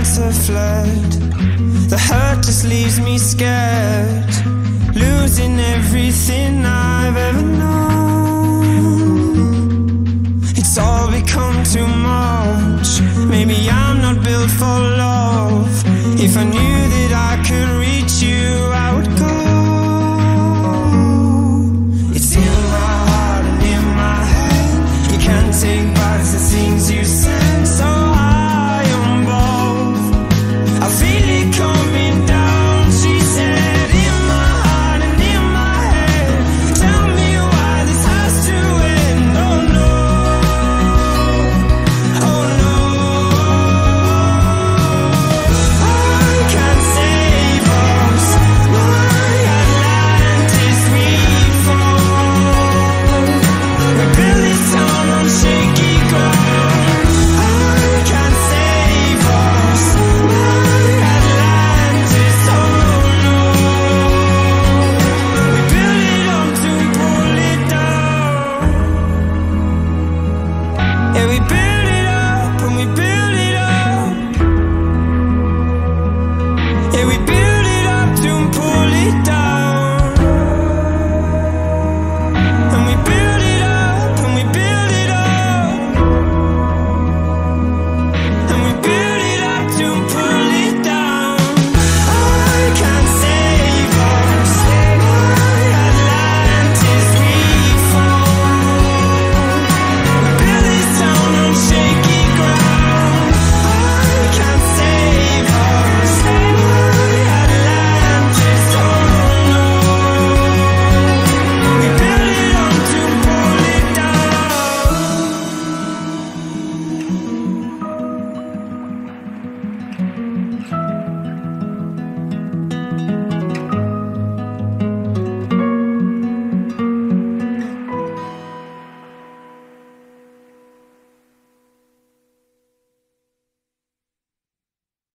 times have fled. The hurt just leaves me scared, losing everything I've ever known. It's all become too much. Maybe I'm not built for love. If I knew. baby.